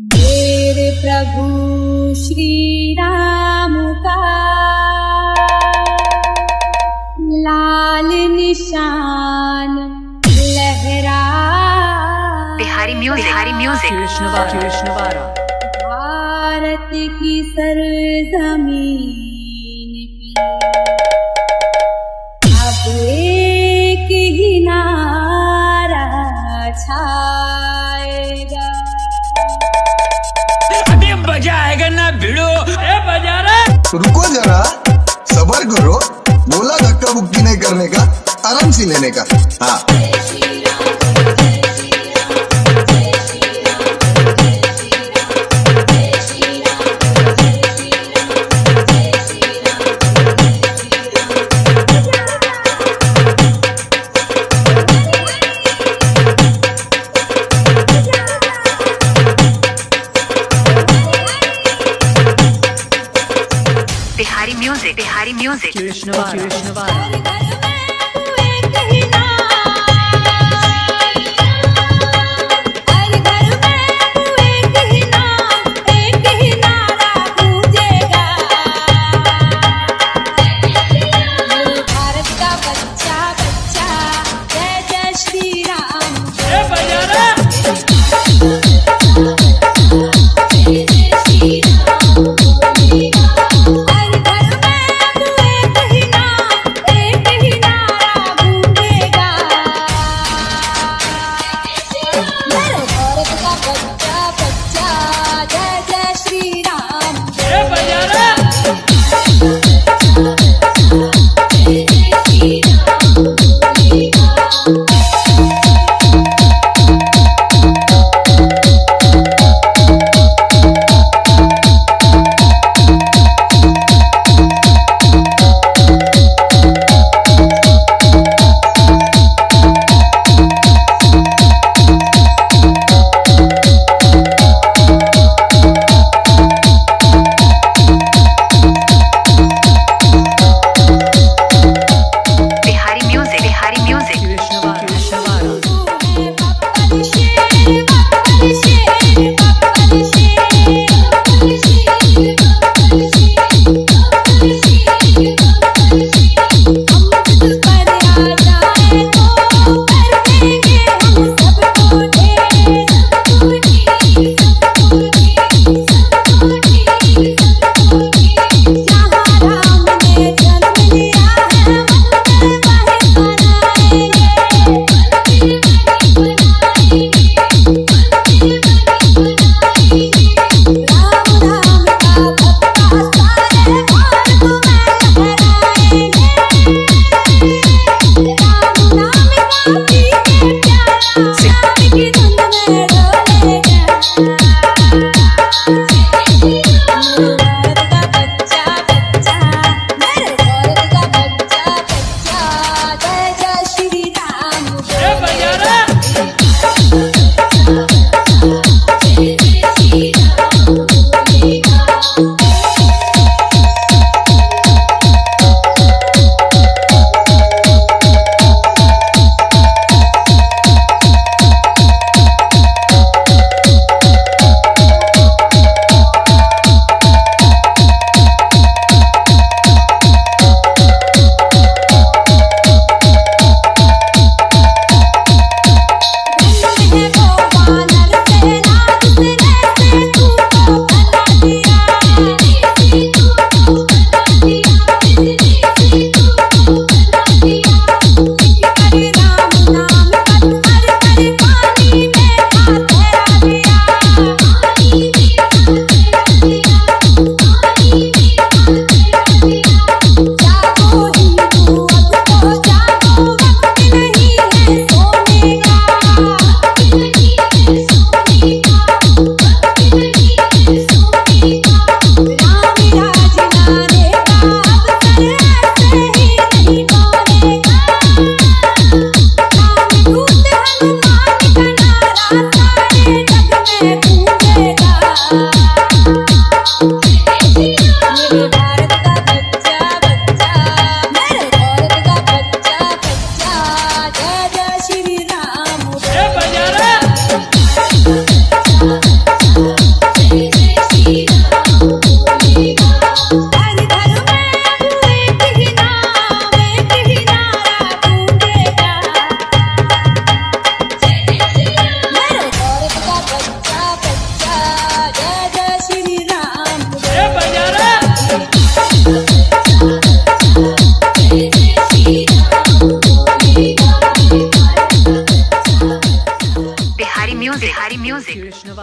मेरे प्रभु श्री राम का लाल निशान लहरा Bihari music Bihari music. Krishnavara. Bharat की सरजमीन मज़ा आएगा ना भिड़ो। ए बजारा रुको जरा। सबर करो। बोला धक्का बुक्की नहीं करने का? आराम से लेने का। हाँ। Bihari music Bihari music Krishnavara.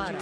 Para.